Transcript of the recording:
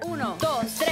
Uno, dos, tres.